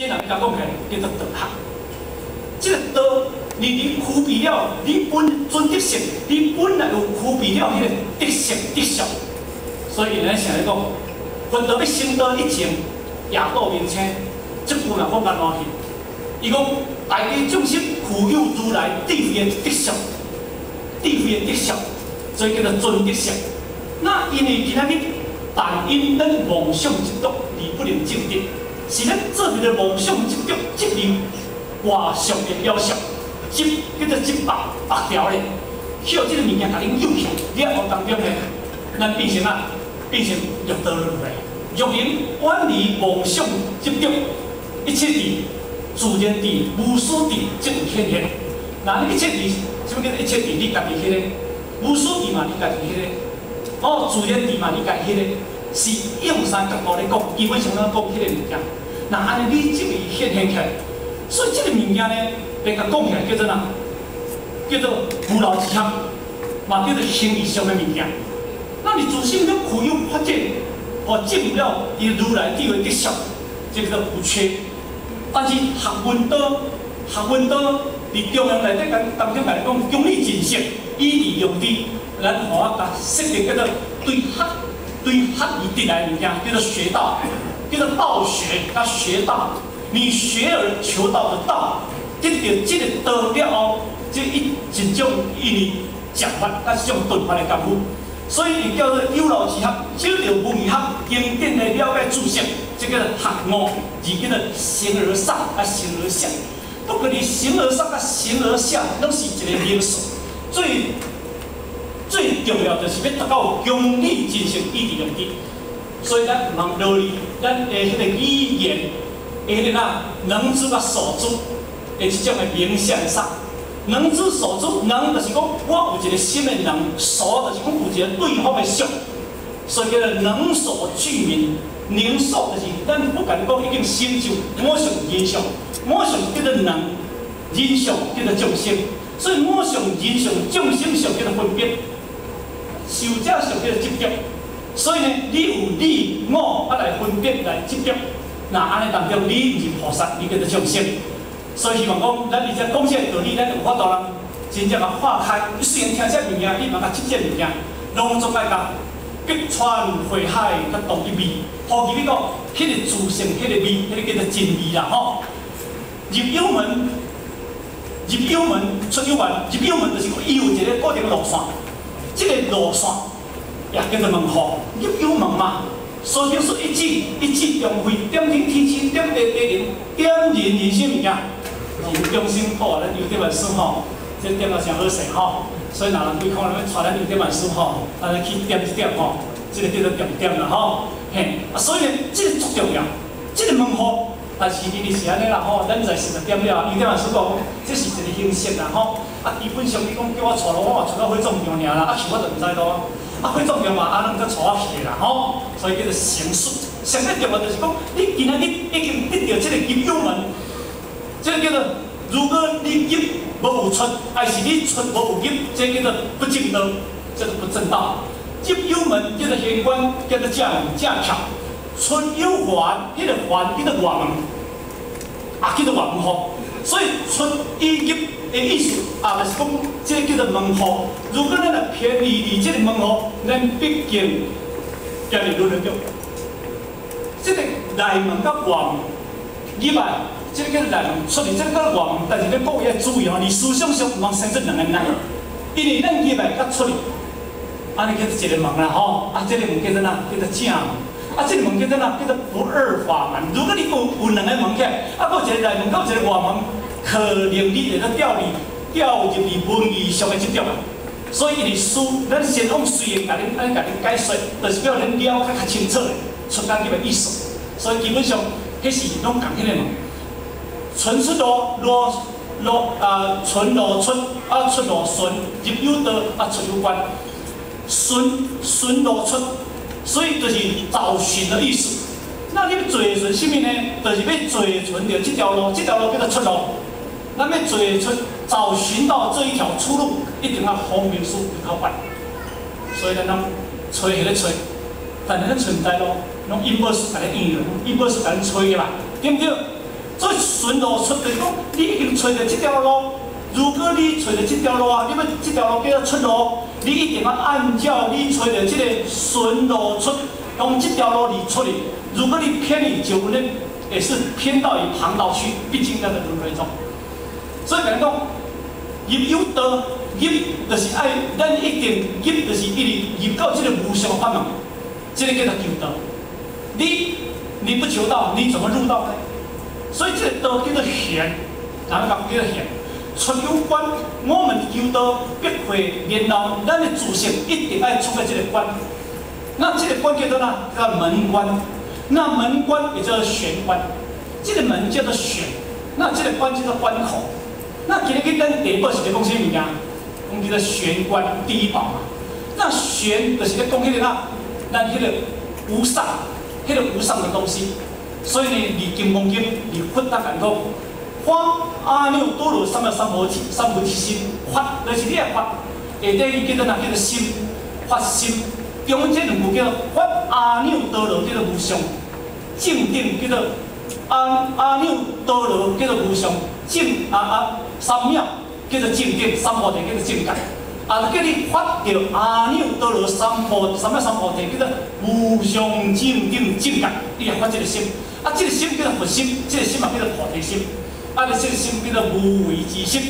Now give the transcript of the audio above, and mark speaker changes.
Speaker 1: 这人甲讲起叫做道学。这个道，你你具备了你本尊德性，你本来有具备了迄个德性德相。所以咱常来讲，佛道要成道以前，亚道名称，即句若讲难落去。伊讲大家众生具有如来智慧的德相，智慧的德相，所以叫做尊德相。那因为今仔日，但因咱妄想执着而不能证得，是咱做为了妄想执着执念外相的表象，执叫做执白白条咧，靠这个物件甲恁诱起，了后当中咧，咱变成啊，变成欲得落来，欲能远离梦想执着，一切地自然地无私地即有显现。那你一切地，什么叫做一切地？你家己迄个无私地嘛，你家己迄个。哦，自然地嘛，你家己迄个是用三角度咧讲，基本上咱讲迄个物件。那安尼你即个显现起来，所以即个物件呢，别甲讲起来叫做哪？叫做古老之乡，嘛叫做心理上的物件。那你自信要具有发展，哦，进不了伊如来地位的相，这个无缺。但是学问多，学问多伫中央内底讲当中来讲，功力尽显，以利用的。咱互我甲设定叫做对学对学而得来物件，叫做学道，叫做道学甲学道。你学而求道的道，得到这个道了后，这一一种意义讲法，甲一种顿法的功夫。所以伊叫做有老之学，少着文学经典的了解知识，这个学悟，而叫做形而上啊，形而下。不管你形而上啊，形而下，拢是一个名词，最。最重要就是要达到公理进行一致用的，所以咱唔通劳力，咱诶迄个语言，诶迄个呐能知甲所知，诶即种诶明显上，能知所知，能就是讲我有一个心的能，所就是讲有一个对方的相，所以叫做能所具名。能所就是咱不敢讲已经成就，我想人相，我想叫做能，人相叫做众生，所以我想人相众生上叫做分别。受者上叫做执着，所以呢，你有你我啊来分别来执着，那安尼当中你毋是菩萨，你叫做众生。所以希望讲，咱而且讲这个道理，咱有法度人真正啊化开。你虽然听这物件，你嘛甲执这物件，拢做爱甲激川汇海，甲同一味。好奇你讲，迄个自性，迄个味，迄个叫做真味啦吼。入幽门，入幽门出幽门，入幽门就是讲伊有一个固定路线。这个路线也叫做门户，入有门嘛。所以说一举一举中会点天天星，点地地灵，点人人生物件。人中心好，咱有点万书吼，这点到上好势吼。所以哪人规看咱带咱有点万书吼，咱去点一点吼，这个叫做重点啦吼。嘿，啊，所以呢，这个足重要，这个门户。但是伊是安尼啦吼，咱在四十点了，有点万书讲，这是一个形式啦吼。啊，基本上你讲叫我带路，我嘛带到火葬场尔啦，啊，是我就毋知咯。啊，火葬场嘛，啊，能够带我去啦，吼。所以叫做成熟。上最重要就是讲，你今仔日已经得到这个入幽门，这个叫做如果你入无有出，还是你出无有入，这叫做不正道，叫做不正道。入幽门叫做玄关，叫做正正桥；出幽环，迄个环叫做外门，啊，叫做外门吼。所以出一入。的意思啊，就是讲，这叫做门户。如果咱若偏离离这个门户，咱毕竟要离路了叫。这个内门甲外门，你外，这个叫内门出去，这个外门。但是你各位要注意哦，你思想上唔通生出两个难，因为咱入来甲出去，安尼叫做一个门啦吼。啊，这个门叫做哪？叫做正门。啊，这个门叫做哪？叫做不二法门。如果你有有两个门起，啊，搁一个内门，搁一个外门。可能你会个调你调入去文艺上的执着啊，所以你书咱先用随缘甲恁安尼甲恁解说，就是叫恁了解较清楚的出家己的意思。所以基本上，迄是拢共迄个嘛。纯出路路路啊，纯路出啊，出路顺入有道啊，出有关，顺顺路出，所以就是找寻的意思。那你要做顺什么呢？就是要做顺着这条路，这条路叫做出路。咱要找出找寻到这一条出路，一定要方便书较快。所以咱拢找迄个找，但是咱存在咯，用英文书来应用，英文书来找的嘛，对不对？所以顺路出就讲，你已经找到这条路。如果你找到这条路啊，你要这条路叫做出路，你一定要按照你找到这个顺路出，用这条路你出去。如果你偏离，就可能也是偏到于旁道去，毕竟那个轮回中。所以讲讲，入有道，入就是爱，咱一定入就是一入到这个无上法门，这个叫做求道。你你不求道，你怎么入道呢？所以这个道叫做玄，哪个讲叫做玄？出有关，我们求道必会然后咱的祖先一定爱出个这个关。那这个关叫做哪？叫门关。那门关也叫做玄关。这个门叫做玄，那这个关叫做关口。那今日去咱第一步是咧讲什么物件？讲叫做玄关第一宝嘛。那玄就是咧讲迄个哪？咱迄个无上，迄个无上的东西。所以呢，离金刚经，离佛大讲讲，法阿耨多罗三藐三菩提，三菩提心，发就是你的法，下底伊叫做哪？叫做心，发心。中间这两句叫做法阿耨多罗，叫做无上正定，叫做阿阿耨多罗，叫做无上正啊啊三秒，叫做正定，三菩提叫做正觉。啊，叫你发着阿耨多罗三菩三藐三菩提，叫做无上正定正觉，你来发这个心。啊，这个心叫做佛心，这个心嘛叫做菩提心，啊，这个心叫做无为之心。